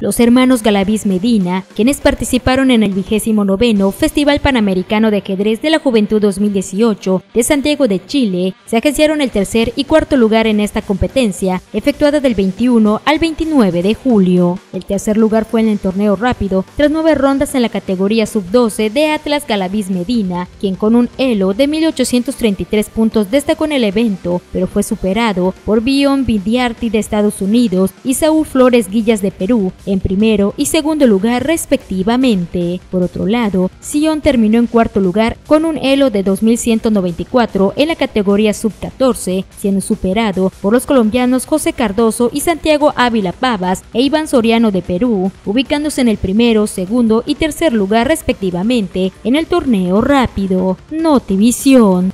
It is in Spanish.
Los hermanos Galaviz Medina, quienes participaron en el vigésimo noveno Festival Panamericano de Ajedrez de la Juventud 2018 de Santiago de Chile, se agenciaron el tercer y cuarto lugar en esta competencia, efectuada del 21 al 29 de julio. El tercer lugar fue en el torneo rápido, tras nueve rondas en la categoría sub-12 de Atlas Galaviz Medina, quien con un elo de 1833 puntos destacó en el evento, pero fue superado por Bion Vidiarti de Estados Unidos y Saúl Flores Guillas de Perú, en primero y segundo lugar respectivamente. Por otro lado, Sion terminó en cuarto lugar con un elo de 2194 en la categoría sub-14, siendo superado por los colombianos José Cardoso y Santiago Ávila Pavas e Iván Soriano de Perú, ubicándose en el primero, segundo y tercer lugar respectivamente en el torneo rápido. Notivisión.